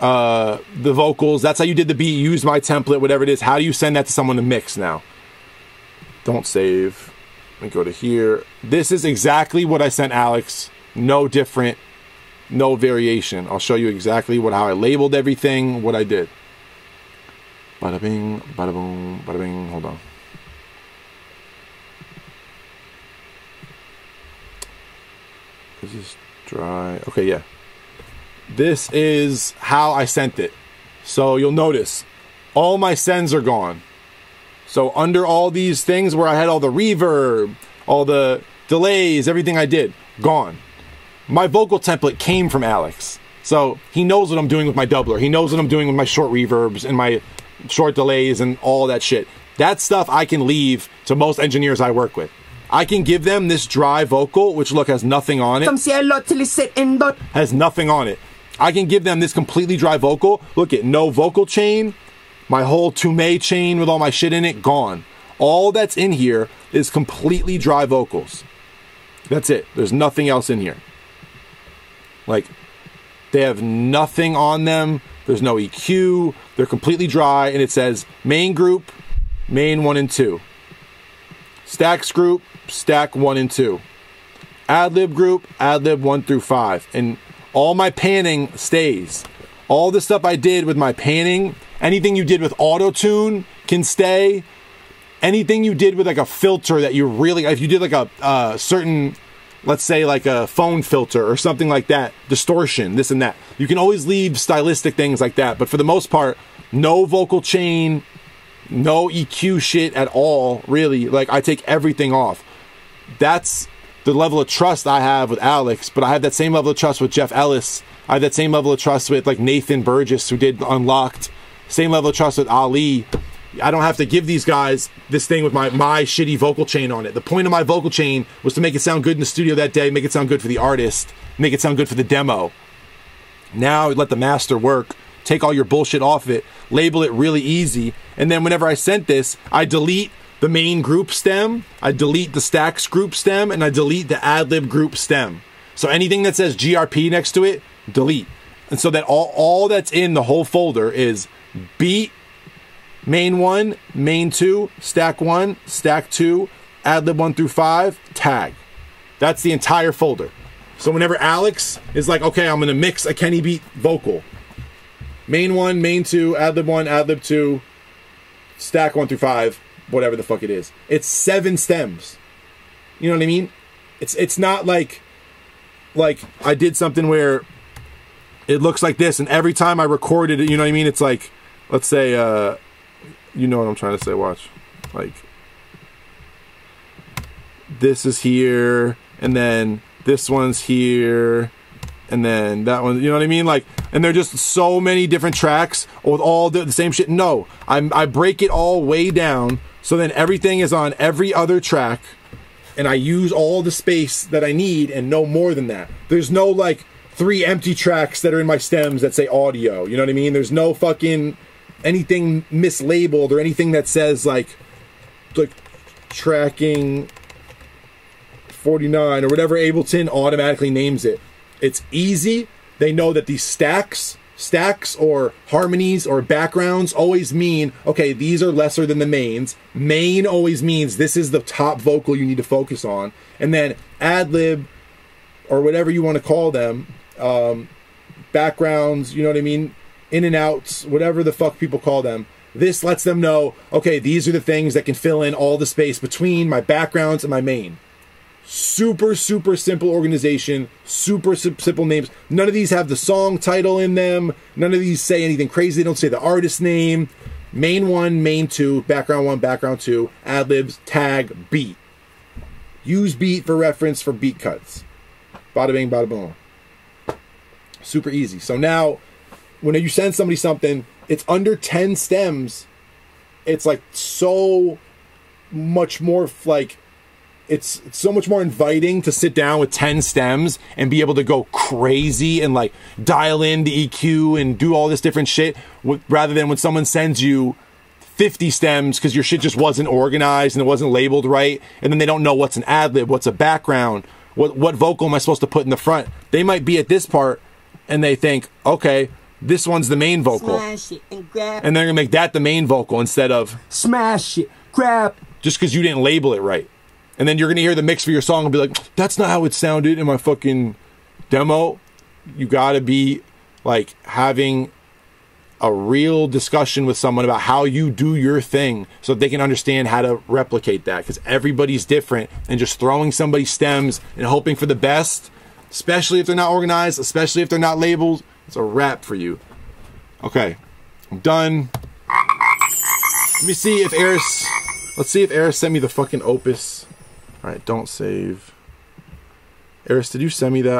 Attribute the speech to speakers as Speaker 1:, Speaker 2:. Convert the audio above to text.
Speaker 1: uh, the vocals. That's how you did the beat. Use my template, whatever it is. How do you send that to someone to mix now? Don't save. Let me go to here. This is exactly what I sent Alex. No different, no variation. I'll show you exactly what how I labeled everything, what I did. Bada bing, bada boom, bada bing. Hold on. This is dry. Okay, yeah. This is how I sent it. So you'll notice all my sends are gone. So under all these things where I had all the reverb, all the delays, everything I did, gone. My vocal template came from Alex. So he knows what I'm doing with my doubler. He knows what I'm doing with my short reverbs and my short delays and all that shit. That stuff I can leave to most engineers I work with. I can give them this dry vocal, which look has nothing on it.
Speaker 2: Some say a lot till it's sitting, but
Speaker 1: Has nothing on it. I can give them this completely dry vocal. Look at no vocal chain, my whole Tumay chain with all my shit in it, gone. All that's in here is completely dry vocals. That's it. There's nothing else in here. Like, they have nothing on them. There's no EQ. They're completely dry, and it says main group, main one and two. Stacks group, stack one and two. Adlib group, adlib one through five. And all my panning stays. All the stuff I did with my panning, anything you did with auto tune can stay. Anything you did with like a filter that you really, if you did like a uh, certain, let's say like a phone filter or something like that, distortion, this and that, you can always leave stylistic things like that. But for the most part, no vocal chain, no EQ shit at all, really. Like I take everything off. That's the level of trust I have with Alex, but I have that same level of trust with Jeff Ellis. I have that same level of trust with like Nathan Burgess, who did Unlocked. Same level of trust with Ali. I don't have to give these guys this thing with my my shitty vocal chain on it. The point of my vocal chain was to make it sound good in the studio that day, make it sound good for the artist, make it sound good for the demo. Now let the master work. Take all your bullshit off it, label it really easy, and then whenever I sent this, I delete the main group stem, I delete the stacks group stem, and I delete the adlib group stem. So anything that says GRP next to it, delete. And so that all, all that's in the whole folder is beat, main one, main two, stack one, stack two, adlib one through five, tag. That's the entire folder. So whenever Alex is like, okay, I'm gonna mix a Kenny Beat vocal, main one, main two, adlib one, adlib two, stack one through five, whatever the fuck it is. It's seven stems. You know what I mean? It's it's not like like I did something where it looks like this, and every time I recorded it, you know what I mean? It's like, let's say, uh, you know what I'm trying to say. Watch, like this is here, and then this one's here, and then that one. You know what I mean? Like, and they're just so many different tracks with all the, the same shit. No, I'm I break it all way down, so then everything is on every other track, and I use all the space that I need and no more than that. There's no like three empty tracks that are in my stems that say audio. You know what I mean? There's no fucking anything mislabeled or anything that says like like tracking 49 or whatever Ableton automatically names it. It's easy. They know that these stacks, stacks or harmonies or backgrounds always mean, okay, these are lesser than the mains. Main always means this is the top vocal you need to focus on. And then ad lib or whatever you want to call them, um, backgrounds, you know what I mean? In and outs, whatever the fuck people call them. This lets them know, okay, these are the things that can fill in all the space between my backgrounds and my main super super simple organization super simple names. None of these have the song title in them. None of these say anything crazy. They don't say the artist name. Main one main two background one background two ad libs tag beat. Use beat for reference for beat cuts. Bada bing bada boom. Super easy. So now when you send somebody something it's under 10 stems. It's like so much more like it's, it's so much more inviting to sit down with 10 stems and be able to go crazy and like dial in the EQ and do all this different shit rather than when someone sends you 50 stems because your shit just wasn't organized and it wasn't labeled right and then they don't know what's an ad lib, what's a background, what what vocal am I supposed to put in the front? They might be at this part and they think, okay, this one's the main vocal.
Speaker 2: Smash it and grab.
Speaker 1: And they're gonna make that the main vocal instead of
Speaker 2: Smash it, grab.
Speaker 1: just because you didn't label it right. And then you're gonna hear the mix for your song and be like, that's not how it sounded in my fucking demo. You gotta be like having a real discussion with someone about how you do your thing so they can understand how to replicate that. Because everybody's different and just throwing somebody stems and hoping for the best especially if they're not organized especially if they're not labeled it's a wrap for you. Okay i'm done. Let me see if eris let's see if eris sent me the fucking opus all right don't save. Eris did you send me that